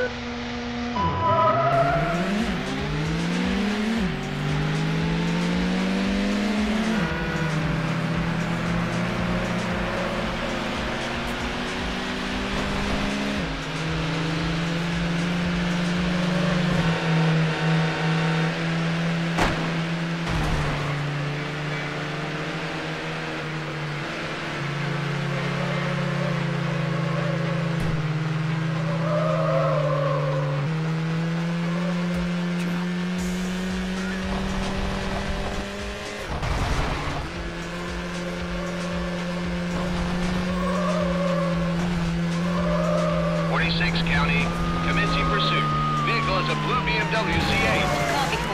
Forty-six County, commencing pursuit. Vehicle is a blue BMW Z8. Copy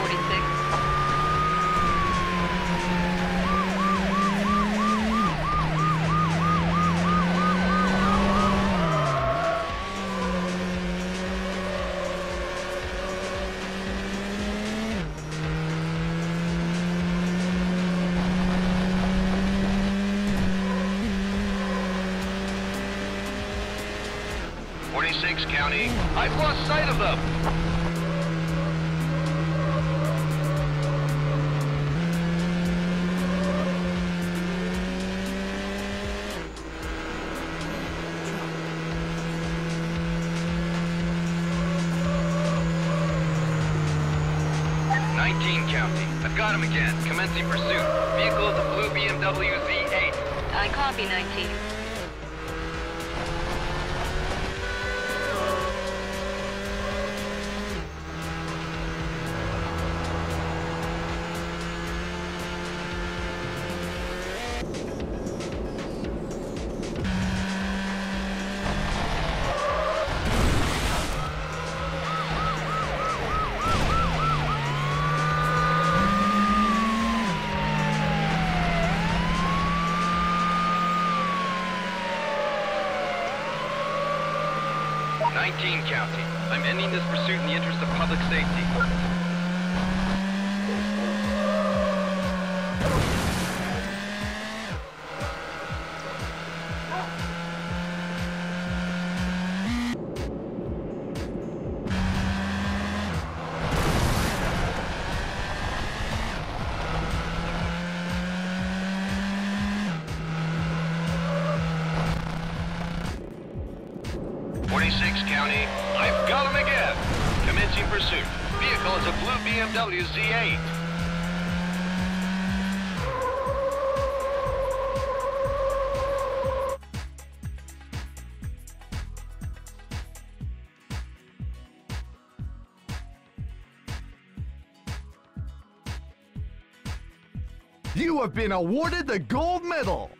46. County, I've lost sight of them. Nineteen County, I've got again. Commencing pursuit. Vehicle is a blue BMW Z8. I copy 19. Nineteen County, I'm ending this pursuit in the interest of public safety. Forty-six County, I've got him again. Commencing pursuit. Vehicle is a blue BMW Z8. You have been awarded the gold medal.